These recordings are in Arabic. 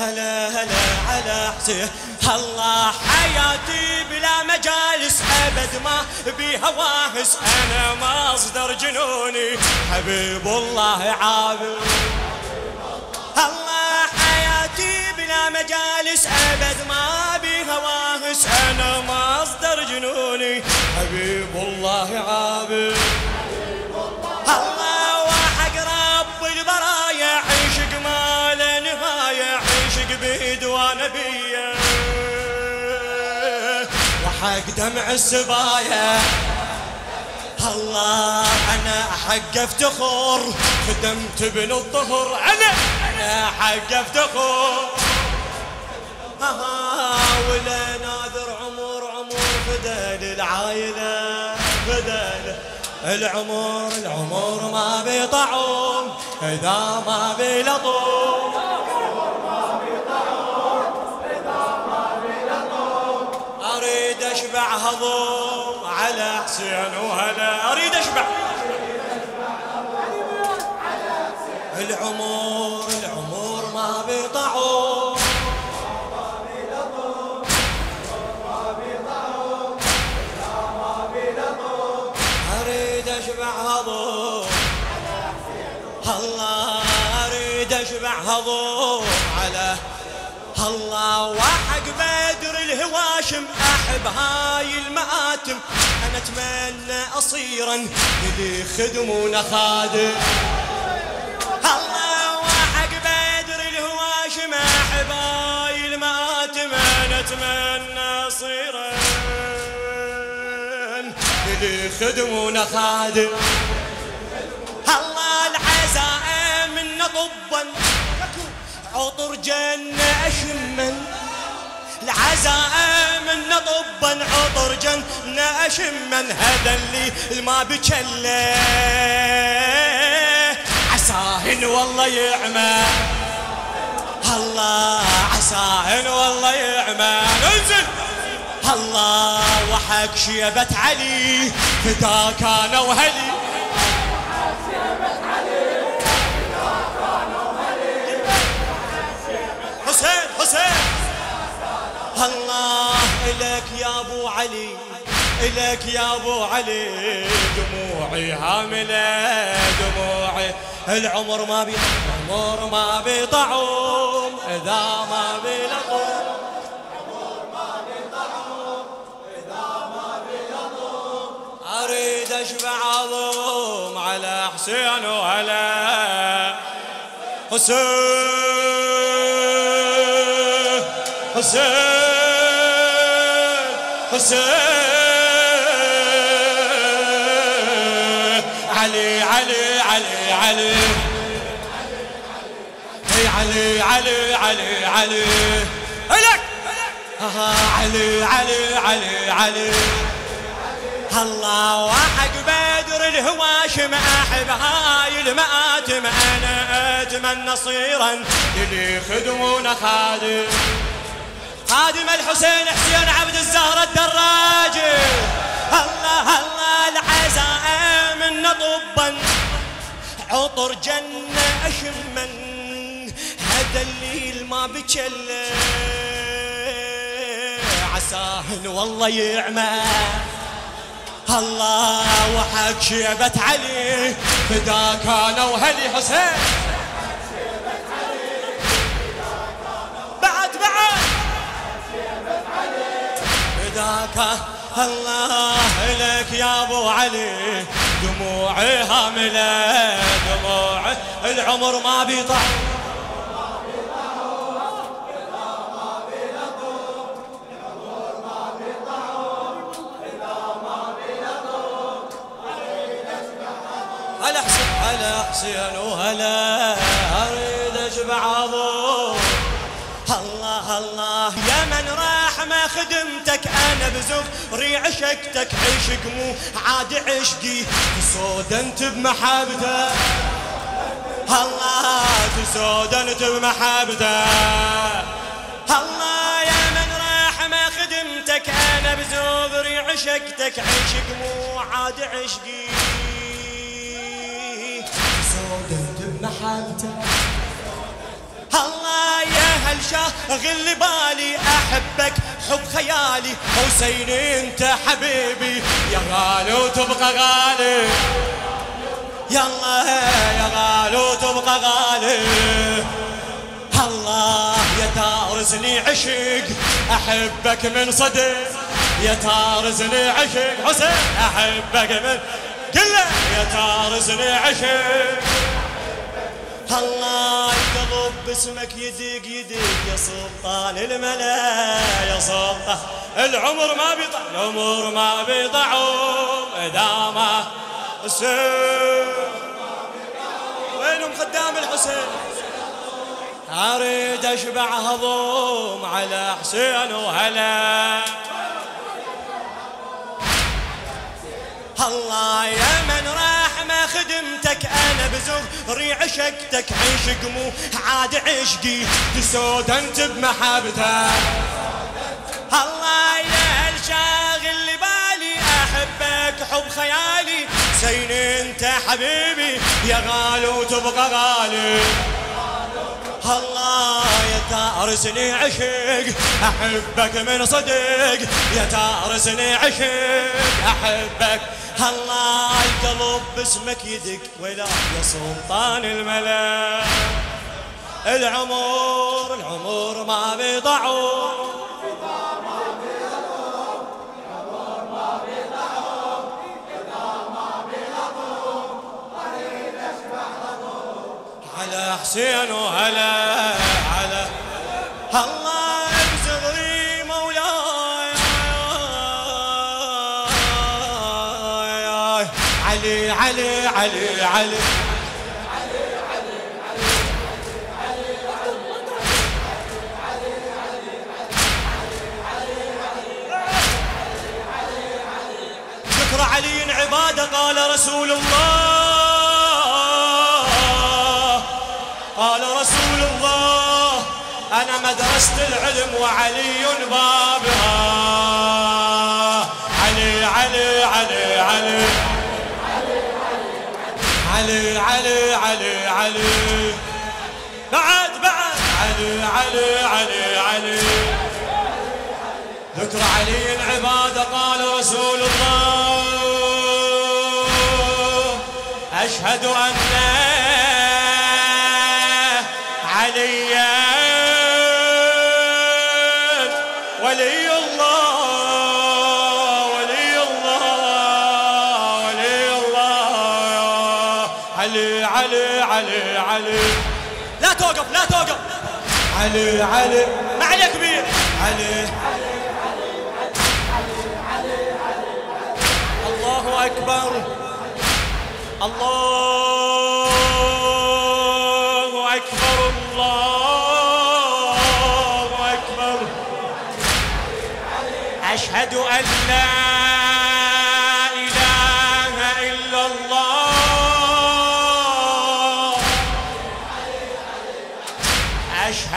هلا هلا على حسين. الله حياتي بلا مجالس أبد ما بيها واهس أنا مصدر جنوني. حبيب الله عابد. الله حياتي بلا مجالس أبد ما بيها واهس أنا مصدر جنوني. حبيب الله عابد. وحق دمع السبايا الله أنا حق افتخر خدمت ابن الظهر أنا أنا حق افتخر آه ولا ناذر عمر عمر فدى للعايله فدى العمر. العمر ما بيطعم إذا ما بيلطم اشبع هضم على حسين وهلا أريد أشبع. العمر العمر ما بيطعم أريد اشبع هضم الله أريد اشبع هضم على الله. وحق بدر الهواشم أحب هاي المآتم. أنا أتمنى اصيرا اللي يخدمون خادم. الله وحق بدر الهواشم أحب هاي المآتم. أنا أتمنى اصيرا اللي يخدمون خادم. الله العزائم من طبا. عطر جنة أشمن العزائم من طبا عطر جنة أشمن هذا اللي ما بكله. عساهن والله يعمى. الله عساهن والله يعمى. انزل. الله وحق شيبة علي. فداك أنا وهلي. حسين حسين. الله إلك يا أبو علي إلك يا أبو علي. دموعي هاملة دموعي. العمر ما بي عمر ما بيطعم إذا ما بيلطم أريد أشبع عظم على حسين وعلى حسين حسين. حسين علي علي علي علي. علي علي علي علي. لك علي علي علي علي. الله وحق بدر الهواشم احب هاي المآتم أنا أتمنى صيرا اللي يخدمون خادم. خادم الحسين حسين عبد الزهرة الدراج الله الله العزائم من طبا. عطر جنة أشمن. هذا الليل ما بكله. عساهن والله يعمى. الله وحق شيبة علي. فداك أنا وهلي حسين. فداك الله لك يا أبو علي. دموعي هاملة. دموعي. العمر ما بيطع هلا حسين هلا حسين وهلا أريد اشبع عضو؟ الله الله. خدمتك أنا بزغري عشقتك عشق مو عاد عشقي. تصود أنت بمحبته الله تصود أنت بمحبته الله يا من راح ما خدمتك أنا بزغري عشقتك عشق مو عاد عشقي. تصود محبته الله يا هل شاغل بالي أحبك حب خيالي. حسين أنت حبيبي. يا غالي وتبقى غالي. يلا يا غالي وتبقى غالي. الله يا تارزني عشق أحبك من صدق. يا تارزني عشق حسين أحبك من كله. يا تارزني عشق. الله باسمك يدق يدق يا سلطان الملا يا سلطان العمر ما بيضع العمر ما بيضعهم اذا ما وينهم خدام الحسين؟ اريد أشبع هضوم على حسين وهلا. الله يا خدمتك أنا بزغري عشقتك عشق مو عاد عشقي تسود أنت بمحبتك الله يا الشاغل بالي أحبك حب خيالي. زين أنت حبيبي يا غالي وتبقى غالي. الله تارسني عشق أحبك من صدق يا تارسني عشق أحبك. الله القلب باسمك يدق ولا يا سلطان الملا العمر العمر ما بيضعوا على حسين وهلا الله بصغري مولاي علي علي علي علي ذكر علي عباده قال رسول الله أنا مدرسة العلم وعلي بابها علي علي علي علي. علي علي علي علي. بعد بعد. علي علي علي علي. ذكر علي العبادة قال رسول الله أشهد أن عليا علي علي. لا توقف لا توقف. علي علي. ما عليه كبير. علي. الله أكبر. الله أكبر الله أكبر. أشهد أن لا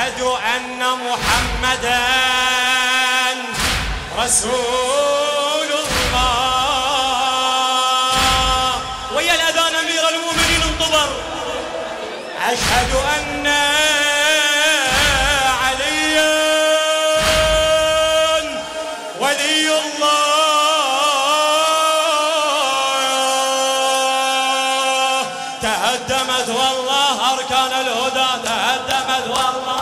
أشهد أن محمدا رسول الله. ويا الأذان أمير المؤمنين انطبر أشهد أن عليا ولي الله. تهدمت والله أركان الهدى تهدمت والله